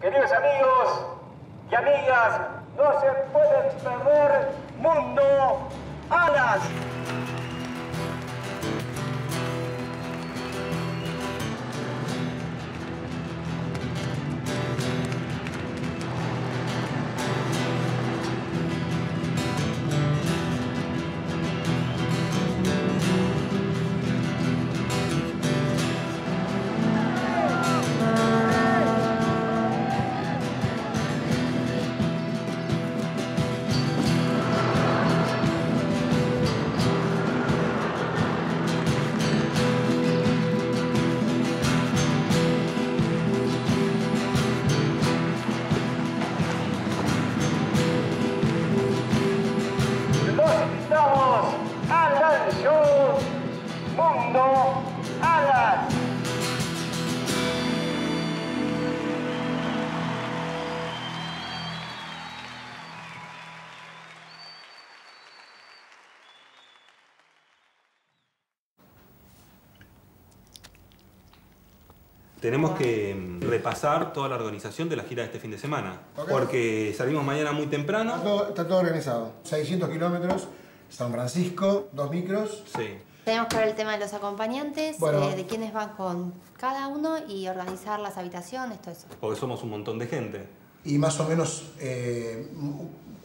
Queridos amigos y amigas, no se pueden perder Mundo Alas. Tenemos que mm, repasar toda la organización de la gira de este fin de semana. Ok. Porque salimos mañana muy Está temprano. todo, está todo organizado. 600 kilómetros, San Francisco, dos micros. Sí. Tenemos que ver el tema de los acompañantes, Bueno. eh, de quiénes van con cada uno y organizar las habitaciones, todo eso. Porque somos un montón de gente. y más o menos eh,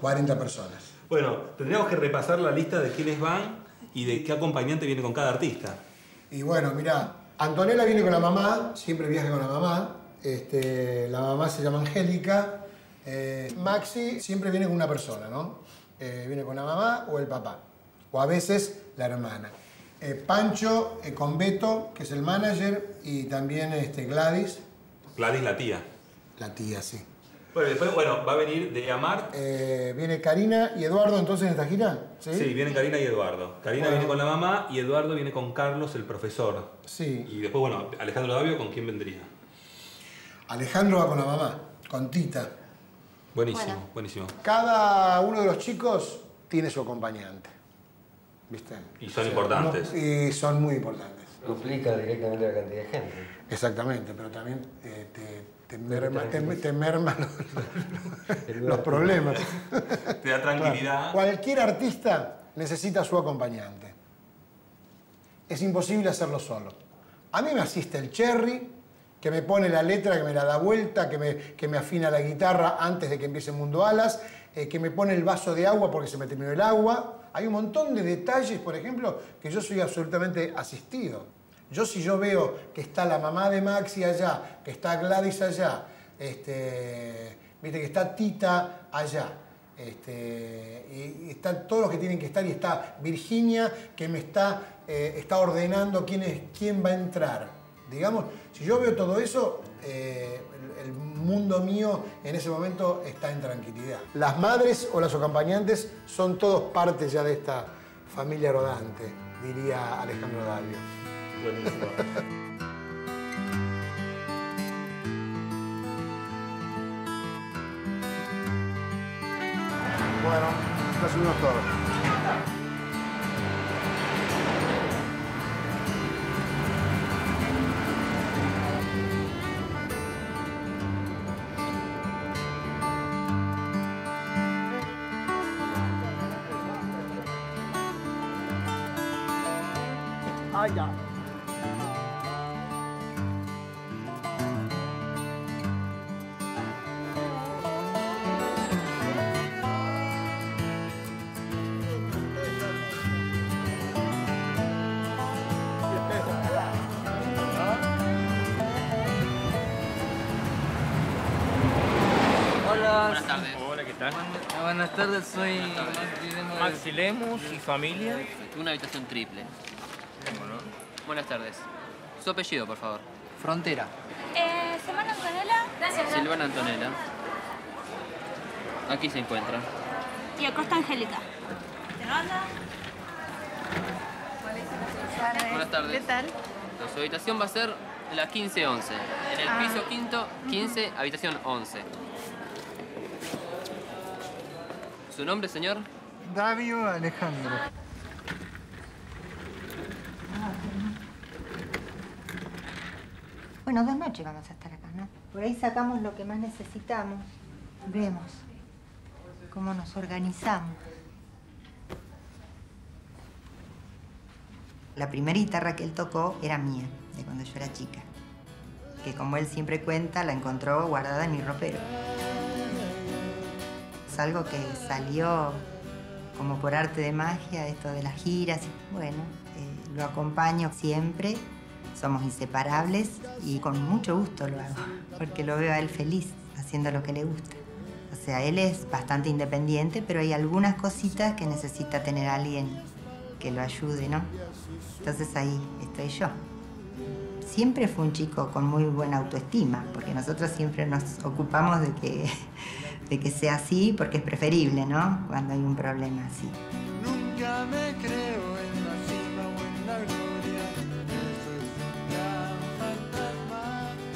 40 personas. Bueno, tendríamos que repasar la lista de quiénes van y de qué acompañante viene con cada artista. Y bueno, mira, Antonella viene con la mamá, siempre viaja con la mamá. Este, la mamá se llama Angélica. Eh, Maxi siempre viene con una persona, ¿no? Eh, viene con la mamá o el papá. O a veces la hermana. Eh, Pancho con Beto, que es el manager, y también este, Gladys, Gladys la tía. la tía, sí. Bueno, después, bueno, va a venir de Amar. Eh, viene Karina y Eduardo entonces en esta gira. Sí. Sí, vienen Karina y Eduardo. Karina Bueno. viene con la mamá y Eduardo viene con Carlos, el profesor. Sí. Y después, bueno, Alejandro Davio, ¿con quién vendría? Alejandro va con la mamá, con Tita. Buenísimo, Bueno. buenísimo. Cada uno de los chicos tiene su acompañante. ¿Viste? Y son importantes. no- y son muy importantes. Duplica directamente la cantidad de gente. Exactamente, pero también eh, te, te merma, te, te merma los, problemas. Te da tranquilidad. Claro. Cualquier artista necesita su acompañante. Es imposible hacerlo solo. A mí me asiste el Cherry, que me pone la letra, que me la da vuelta, que me, que me afina la guitarra antes de que empiece Mundo Alas, eh, que me pone el vaso de agua porque se me terminó el agua. Hay un montón de detalles, por ejemplo, que yo soy absolutamente asistido. Yo si yo veo que está la mamá de Maxi allá, que está Gladys allá, este, que está Tita allá, este, y, están todos los que tienen que estar y está Virginia que me está, eh, está ordenando quién, es, quién va a entrar. Digamos, si yo veo todo eso, eh, el, mundo mío en ese momento está en tranquilidad. Las madres o las acompañantes son todos parte ya de esta familia rodante, diría Alejandro Davio. Buenísimo. Bueno, ya subimos todo. Buenas tardes. Hola, ¿qué tal? Buenas tardes, soy Maxi Lemus y familia. Una habitación triple. Buenas tardes. Su apellido, por favor. Frontera. Eh, Semana Antonella. Gracias. Silvana Antonella. Aquí se encuentra. Y Acosta Angélica. ¿Te manda? Buenas tardes. ¿Qué tal? Su habitación va a ser la 1511. En el piso quinto, 15, habitación 11. ¿Su nombre, señor? Davio Alejandro. Bueno, dos noches vamos a estar acá, ¿no? Por ahí sacamos lo que más necesitamos. Vemos cómo nos organizamos. La primera guitarra que él tocó era mía, de cuando yo era chica. Que como él siempre cuenta, la encontró guardada en mi ropero. Es algo que salió como por arte de magia, esto de las giras. Bueno, eh, lo acompaño siempre, somos inseparables y con mucho gusto lo hago, porque lo veo a él feliz haciendo lo que le gusta. O sea, él es bastante independiente, pero hay algunas cositas que necesita tener alguien que lo ayude, ¿no? Entonces ahí estoy yo. Siempre fue un chico con muy buena autoestima, porque nosotros siempre nos ocupamos de que, de que sea así, porque es preferible, ¿no? Cuando hay un problema así. Nunca me creo en la cima o en la gloria. Eso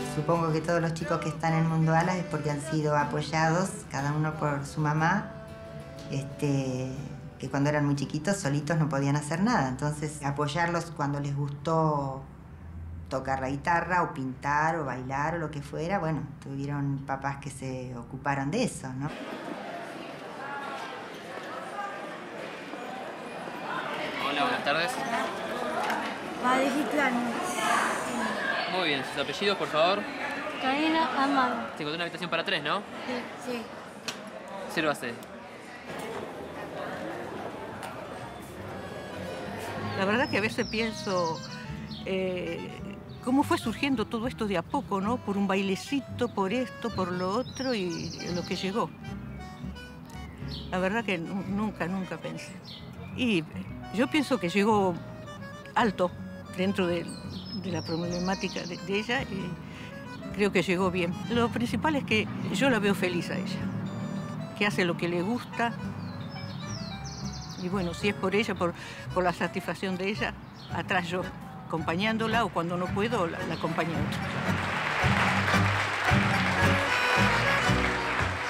es. Supongo que todos los chicos que están en Mundo Alas es porque han sido apoyados, cada uno por su mamá, este, que cuando eran muy chiquitos solitos no podían hacer nada. Entonces, apoyarlos cuando les gustó tocar la guitarra o pintar o bailar o lo que fuera, bueno, tuvieron papás que se ocuparon de eso, ¿no? Hola, buenas tardes. Muy bien, sus apellidos, por favor. Karina Amado. Se encontró una habitación para tres, ¿no? Sí, sí. Sírvase. La verdad que a veces pienso eh, cómo fue surgiendo todo esto de a poco, ¿no? Por un bailecito, por esto, por lo otro y lo que llegó. La verdad que nu- nunca, nunca pensé. Y yo pienso que llegó alto dentro de, la problemática de, de ella y creo que llegó bien. Lo principal es que yo la veo feliz a ella, que hace lo que le gusta, y bueno, si es por ella, por, por la satisfacción de ella, atrás yo, acompañándola o cuando no puedo, la, la.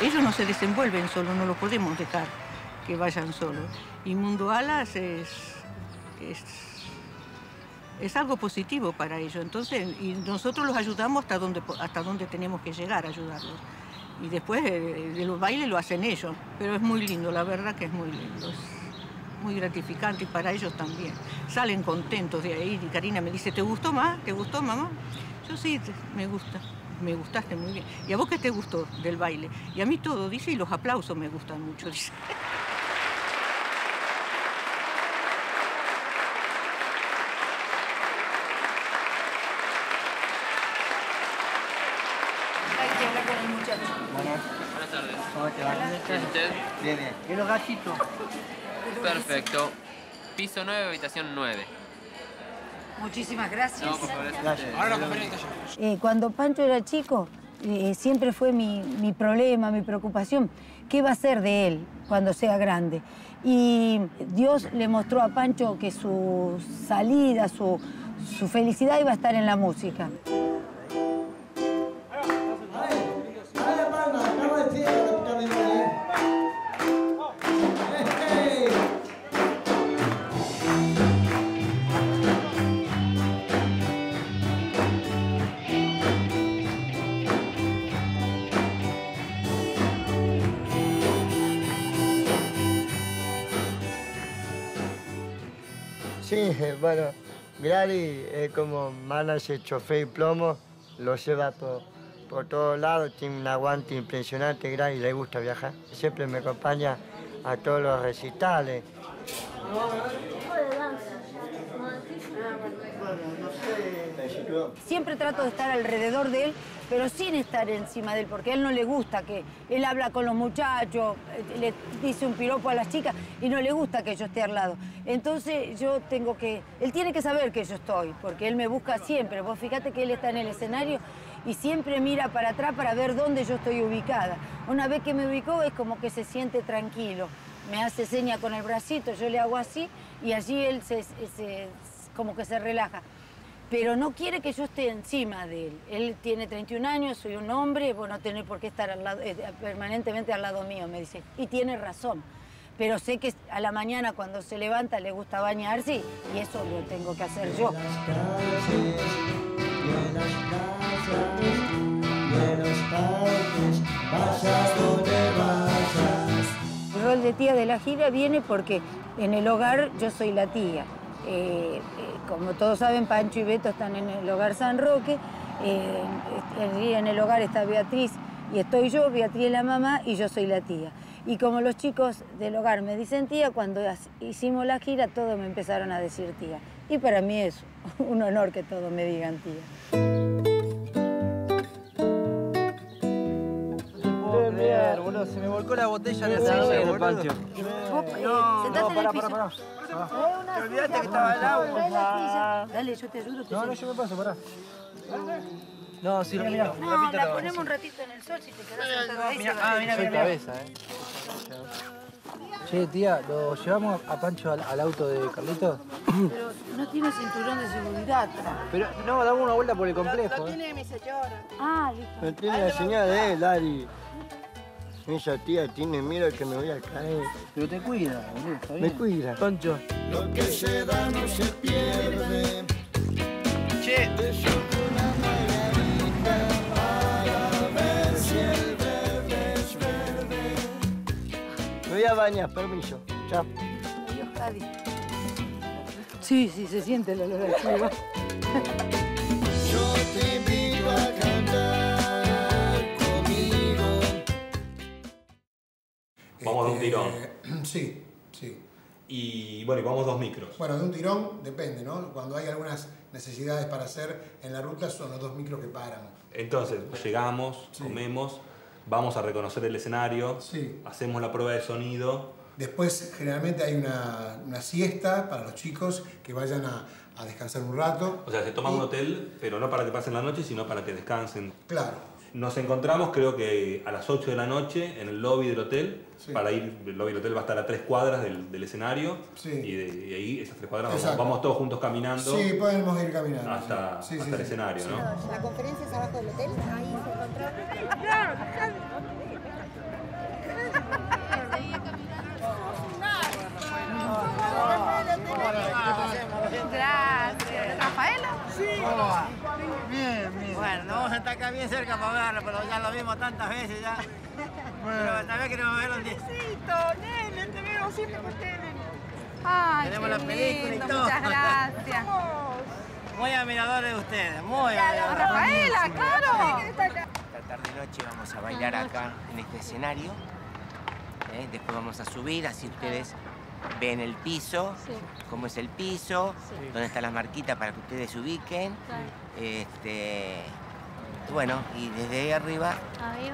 Ellos no se desenvuelven solos, no lo podemos dejar que vayan solos. Y Mundo Alas es, es, es algo positivo para ellos. Entonces, y nosotros los ayudamos hasta donde, hasta donde tenemos que llegar a ayudarlos. Y después eh, de los bailes lo hacen ellos. Pero es muy lindo, la verdad que es muy lindo. Muy gratificante y para ellos también. Salen contentos de ahí y Karina me dice, ¿te gustó más? ¿Te gustó mamá? Yo sí, me gusta. Me gustaste muy bien. ¿Y a vos qué te gustó del baile? Y a mí todo, dice, y los aplausos me gustan mucho, dice. Buenas tardes. ¿Cómo te va? ¿Bien usted? Bien, bien. ¿Y los gatitos? Perfecto. Piso 9, habitación 9. Muchísimas gracias. No, por favor, es Gracias. usted. Ahora la Eh, cuando Pancho era chico, eh, siempre fue mi, mi problema, mi preocupación, ¿qué va a ser de él cuando sea grande? Y Dios le mostró a Pancho que su salida, su, su felicidad iba a estar en la música. Eh, bueno, Grady es como manager, chofer y plomo, lo lleva por, por todos lados, tiene un aguante impresionante, Grady le gusta viajar. Siempre me acompaña a todos los recitales. Siempre trato de estar alrededor de él, pero sin estar encima de él, porque a él no le gusta que él habla con los muchachos, le dice un piropo a las chicas y no le gusta que yo esté al lado. Entonces yo tengo que, él tiene que saber que yo estoy, porque él me busca siempre. Vos fíjate que él está en el escenario y siempre mira para atrás para ver dónde yo estoy ubicada. Una vez que me ubicó es como que se siente tranquilo. Me hace seña con el bracito, yo le hago así y allí él se- como que se relaja pero no quiere que yo esté encima de él. Él tiene 31 años, soy un hombre, vos no tenés por qué estar al lado- eh, permanentemente al lado mío, me dice. Y tiene razón. Pero sé que a la mañana cuando se levanta le gusta bañarse y eso lo tengo que hacer yo. El rol de tía de la gira viene porque en el hogar yo soy la tía. Eh, eh, como todos saben, Pancho y Beto están en el hogar San Roque. eh, en- en el hogar está Beatriz y estoy yo, Beatriz es la mamá y yo soy la tía. Y como los chicos del hogar me dicen tía, cuando hicimos la gira todos me empezaron a decir tía. Y para mí es un honor que todos me digan tía. Boludo. Se me volcó la botella en la silla, boludo. No, sentate en el piso. Te olvidaste que estaba el agua. Dale, yo te ayudo. No, no, yo me paso, pará. No, sí, Mira, mira, No, la lo- ponemos un ratito en el sol si te quedas sentado ahí. Ah, mira, mira, cabeza, eh. Che, tía, ¿lo llevamos a Pancho al, al auto de Carlito? Pero no tiene cinturón de seguridad. Pero, no, damos una vuelta por el complejo. eh. mi señora. Ah, listo. No tiene la señal de él, Ari. Esa tía tiene miedo que me voy a caer. Pero te cuida, boludo, está bien. Me cuida. Pancho. Lo que se da no se pierde. Che. Me voy a bañar, permiso. Chao. Adiós, Cadi. Sí, sí, se siente el olor a chivo. Vamos de un tirón. Eh, Sí, sí. Y bueno, y vamos dos micros. Bueno, de un tirón depende, ¿no? Cuando hay algunas necesidades para hacer en la ruta son los dos micros que paran. Entonces, llegamos, comemos, vamos a reconocer el escenario, Sí. hacemos la prueba de sonido. Después generalmente hay una, una siesta para los chicos que vayan a, a descansar un rato. O sea, se toman un hotel, pero no para que pasen la noche, sino para que descansen. Claro. Nos encontramos creo que a las 8 de la noche en el lobby del hotel. Sí. Para ir, el lobby del hotel va a estar a tres cuadras del, del escenario. Sí. Y de, y ahí, esas tres cuadras, vamos, todos juntos caminando Sí, podemos ir caminando. hasta, hasta sí, el sí. escenario, ¿no? La conferencia es abajo del hotel, ahí se Gracias. Bueno, estar acá bien cerca para verlo, pero ya lo vimos tantas veces ya. Pero tal vez queremos verlo un día. nene, te veo siempre con ustedes. Ay, Tenemos la película y todo. Muchas gracias. Muy admiradores de ustedes, muy admiradores. Rafaela, claro. Esta tarde noche vamos a bailar acá en este escenario. ¿eh? Después vamos a subir, así ustedes ven el piso, cómo es el piso, dónde están las marquitas para que ustedes se ubiquen. Este, bueno, y desde ahí arriba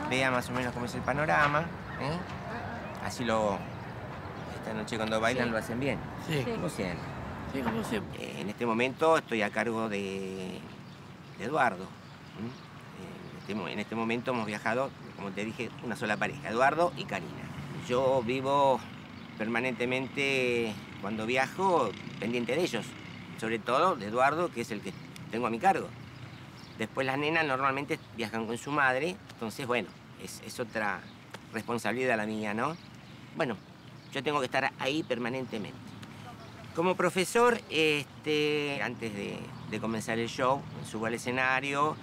vean más o menos cómo es el panorama. ¿eh? Así lo. Esta noche cuando bailan Sí. lo hacen bien. Sí. Como siempre. Sí, como siempre. Eh, En este momento estoy a cargo de, de Eduardo. Eh, En este, en este momento hemos viajado, como te dije, una sola pareja, Eduardo y Karina. Yo vivo permanentemente, cuando viajo, pendiente de ellos. Sobre todo de Eduardo, que es el que tengo a mi cargo. Después las nenas normalmente viajan con su madre, entonces bueno, es, otra responsabilidad la mía, ¿no? Bueno, yo tengo que estar ahí permanentemente. Como profesor, este, antes de, de comenzar el show, subo al escenario,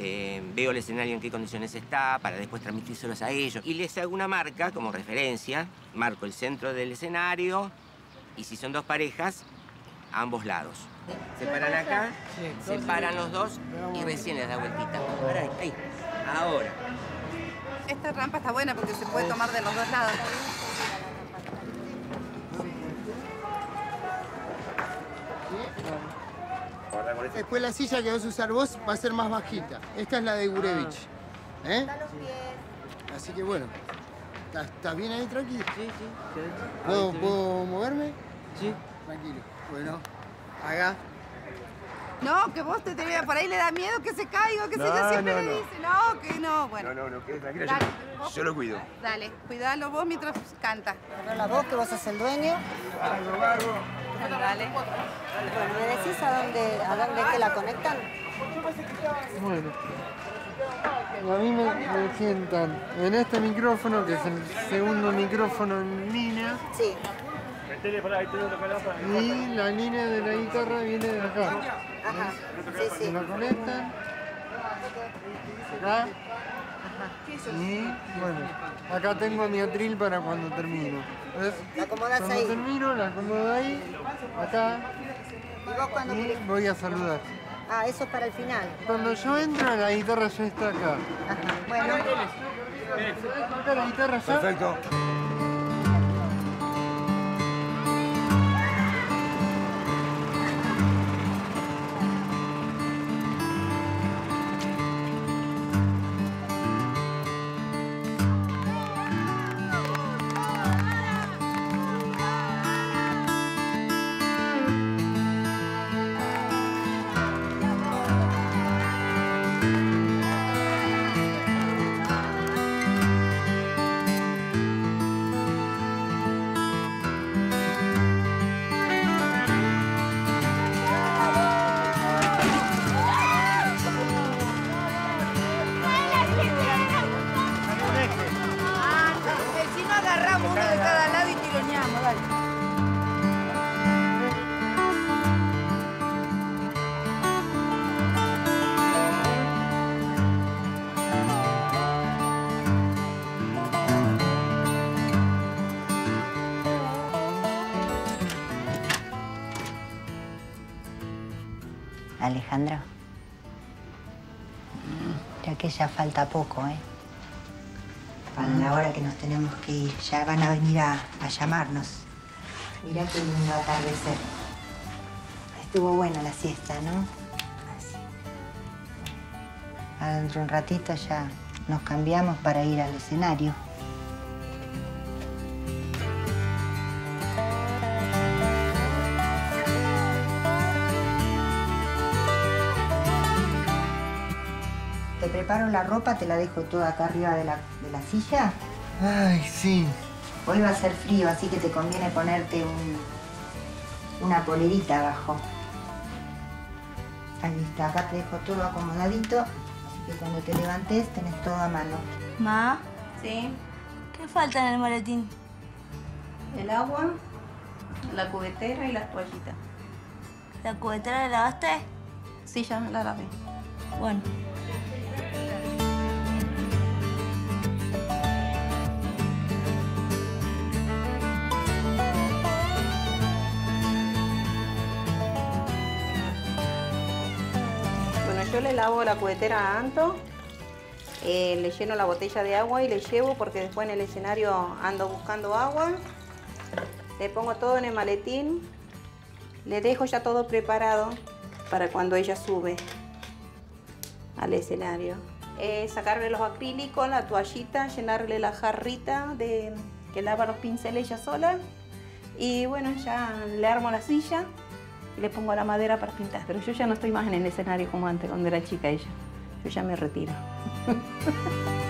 eh, veo el escenario en qué condiciones está, para después transmitírselos a ellos. Y les hago una marca como referencia, marco el centro del escenario y si son dos parejas, a ambos lados. Se paran acá, se paran los dos y recién les da vueltita. Ahora, ahí, ahí. Ahora. Esta rampa está buena porque se puede tomar de los dos lados. Después la silla que vas a usar vos va a ser más bajita. Esta es la de Gurevich. ¿Eh? Así que bueno. ¿Estás, estás bien ahí, tranquilo? Sí, sí. ¿Puedo, ¿Puedo moverme? Sí. Tranquilo. Bueno, haga. No, que vos te, te veas por ahí le da miedo que se caiga, que se No, yo siempre no, le no. dice, no, que no, bueno. no, no, quede tranquila. Dale, Yo, vos- yo lo cuido. Dale, cuidalo vos mientras canta. la voz que vos sos el dueño. Dale. Bueno, ¿me decís a dónde, a dónde es que la conectan? Bueno. A mí me, me sientan en este micrófono, que es el segundo micrófono en línea. Sí. Y la línea de la guitarra viene de acá. Ajá. Sí, Se sí. la conectan. Acá. Y bueno, acá tengo mi atril para cuando termino. ¿Ves? La acomodás cuando ahí. termino, la acomodo ahí, acá, ¿Y vos cuando y voy a saludar. Ah, eso es para el final. Cuando yo entro, la guitarra ya está acá. Bueno. Acá la guitarra ya. Perfecto. Alejandro. Ya que ya falta poco, ¿eh? Para la hora que nos tenemos que ir. Ya van a venir a, a llamarnos. Mirá qué lindo atardecer. Estuvo buena la siesta, ¿no? Así. Adentro un ratito ya nos cambiamos para ir al escenario. Preparo la ropa, te la dejo toda acá arriba de la, de la silla. Ay, sí. Hoy va a ser frío, así que te conviene ponerte un, una polerita abajo. Ahí está, acá te dejo todo acomodadito, así que cuando te levantes tenés todo a mano. Ma. Sí. ¿Qué falta en el maletín? El agua, la cubetera y las toallitas. ¿La cubetera la lavaste? Sí, ya la lavé. Bueno. Yo le lavo la cubetera a Anto, eh, le lleno la botella de agua y le llevo porque después en el escenario ando buscando agua. Le pongo todo en el maletín, le dejo ya todo preparado para cuando ella sube al escenario. Eh, sacarle los acrílicos, la toallita, llenarle la jarrita de, que lava los pinceles ella sola. Y bueno, ya le armo la silla le pongo la madera para pintar. Pero yo ya no estoy más en el escenario como antes, cuando era chica ella. Yo ya me retiro.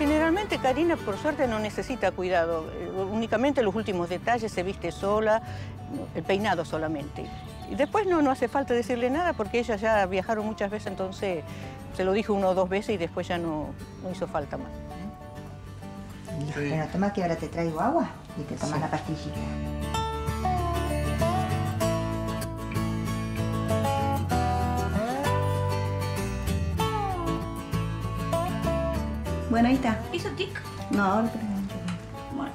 Generalmente Karina, por suerte, no necesita cuidado. Eh, Únicamente los últimos detalles, se viste sola, el peinado solamente. Y después no, no hace falta decirle nada porque ella ya viajaron muchas veces, entonces se lo dijo uno o dos veces y después ya no, no hizo falta más. Bueno, toma que ahora te traigo agua y te tomas la pastillita. Bueno, ahí está. ¿Hizo tic? No, te preocupes. Bueno.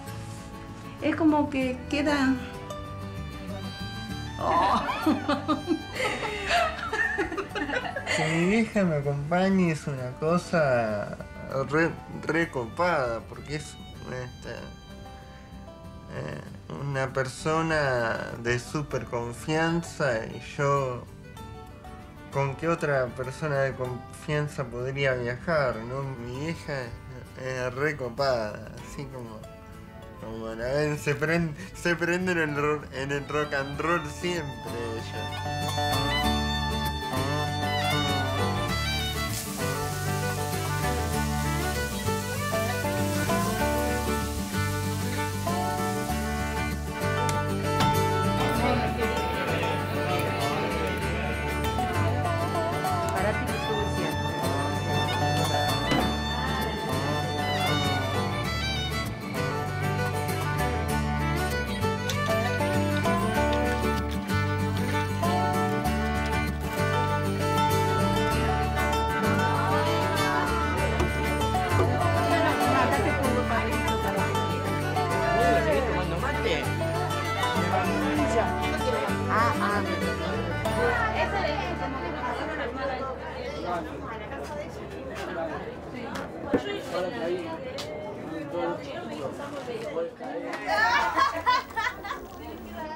Es como que queda... Oh. Que mi vieja me acompañe es una cosa re, re copada, porque es este, eh, una persona de súper confianza y yo con qué otra persona de confianza podría viajar, ¿no? Mi vieja es, es así como, como la ven, se prende, se prende en, en el rock and roll siempre ella.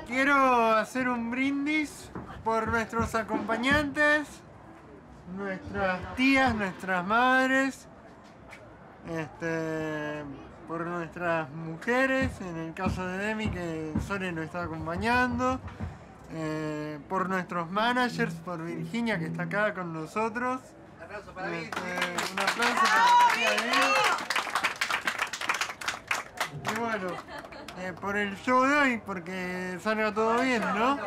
Quiero hacer un brindis por nuestros acompañantes, nuestras tías, nuestras madres, este, por nuestras mujeres, en el caso de Demi que Sole nos está acompañando, eh, por nuestros managers, por Virginia que está acá con nosotros. Este, un aplauso para la tía Demi. Y bueno, eh, por el show de hoy, porque salga todo bien, ¿no?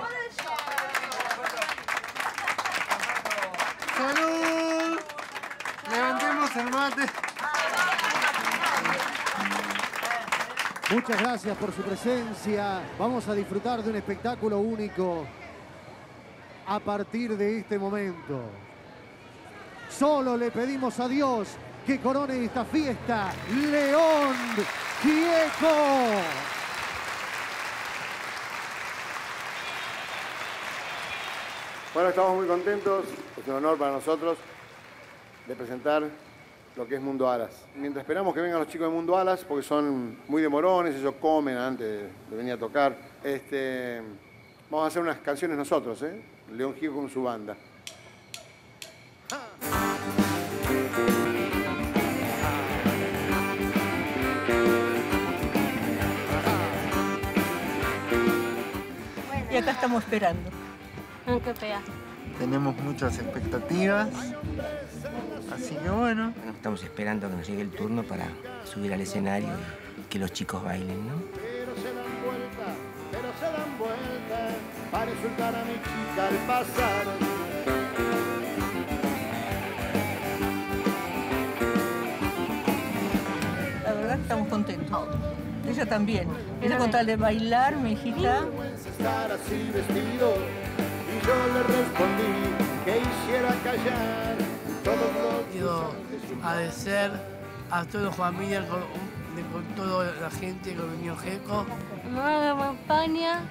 ¡Salud! Levantemos el mate. Muchas gracias por su presencia. Vamos a disfrutar de un espectáculo único a partir de este momento. Solo le pedimos a Dios que corone esta fiesta. León Gieco. Bueno, estamos muy contentos, es un honor para nosotros de presentar lo que es Mundo Alas. Mientras esperamos que vengan los chicos de Mundo Alas, porque son muy demorones, ellos comen antes de venir a tocar, este, vamos a hacer unas canciones nosotros, ¿eh? León Gieco con su banda. Y acá estamos esperando. Tenemos muchas expectativas, así que bueno. Bueno, estamos esperando que nos llegue el turno para subir al escenario y que los chicos bailen, ¿no? Pero se dan vuelta, pero se dan vuelta para insultar a mi chica al pasar. La verdad que estamos contentos. Ella también. Ella con tal de bailar, mi hijita. estar así vestido y yo le respondí que hiciera callar Quiero agradecer a toda la familia, con, con toda la gente que venido Jeco. Nueva campaña,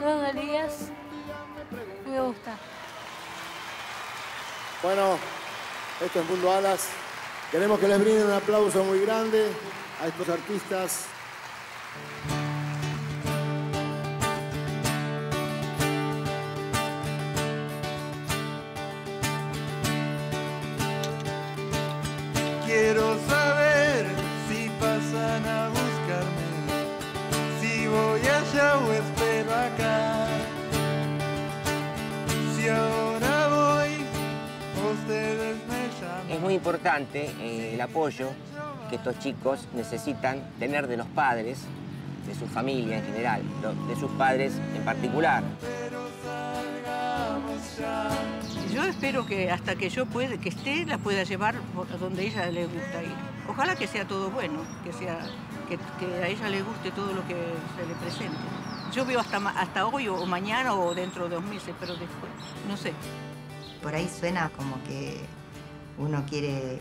todos los días. Me gusta. Bueno, esto es Mundo Alas. Queremos que les brinden un aplauso muy grande a estos artistas. Muy importante eh, el apoyo que estos chicos necesitan tener de los padres, de su familia en general, de sus padres en particular. Yo espero que hasta que yo pueda, que esté, la pueda llevar donde ella le gusta ir. Ojalá que sea todo bueno, que, sea, que, que a ella le guste todo lo que se le presente. Yo veo hasta, ma- hasta hoy o mañana o dentro de dos meses, pero después, no sé. Por ahí suena como que uno quiere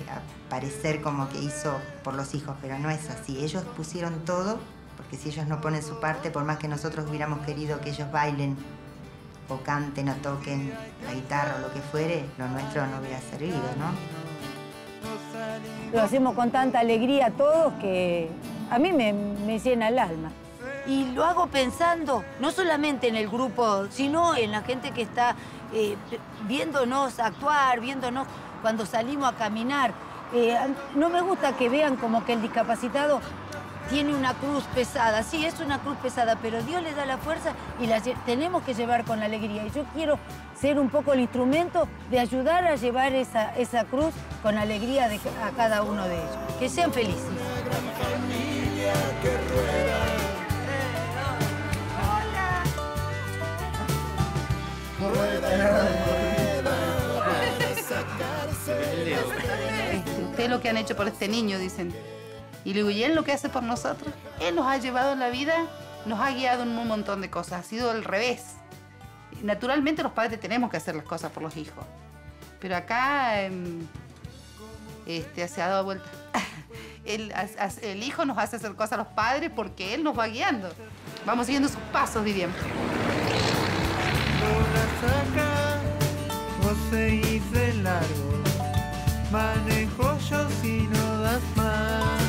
parecer como que hizo por los hijos, pero no es así. Ellos pusieron todo, porque si ellos no ponen su parte, por más que nosotros hubiéramos querido que ellos bailen o canten o toquen la guitarra o lo que fuere, lo nuestro no hubiera servido, ¿no? Lo hacemos con tanta alegría todos que a mí me, me llena el alma. Y lo hago pensando no solamente en el grupo, sino en la gente que está eh, viéndonos actuar, viéndonos cuando salimos a caminar. Eh, no me gusta que vean como que el discapacitado tiene una cruz pesada. Sí, es una cruz pesada, pero Dios le da la fuerza y la tenemos que llevar con alegría. Y yo quiero ser un poco el instrumento de ayudar a llevar esa, esa cruz con alegría a cada uno de ellos. Que sean felices. Este, Ustedes lo que han hecho por este niño, dicen. Y le digo, ¿y él lo que hace por nosotros? Él nos ha llevado en la vida, nos ha guiado en un montón de cosas. Ha sido al revés. Naturalmente los padres tenemos que hacer las cosas por los hijos. Pero acá em, este, se ha dado vuelta. El, hijo nos hace hacer cosas a los padres porque él nos va guiando. Vamos siguiendo sus pasos, diríamos manejo yo si no das más.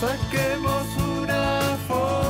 Saquemos una foto.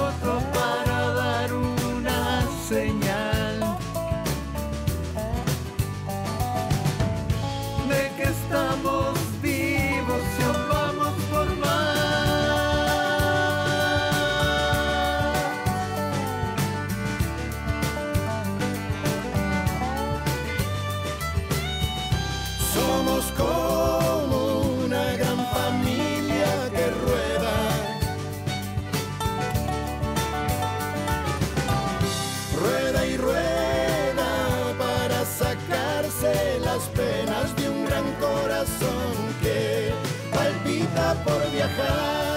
las penas de un gran corazón que palpita por viajar.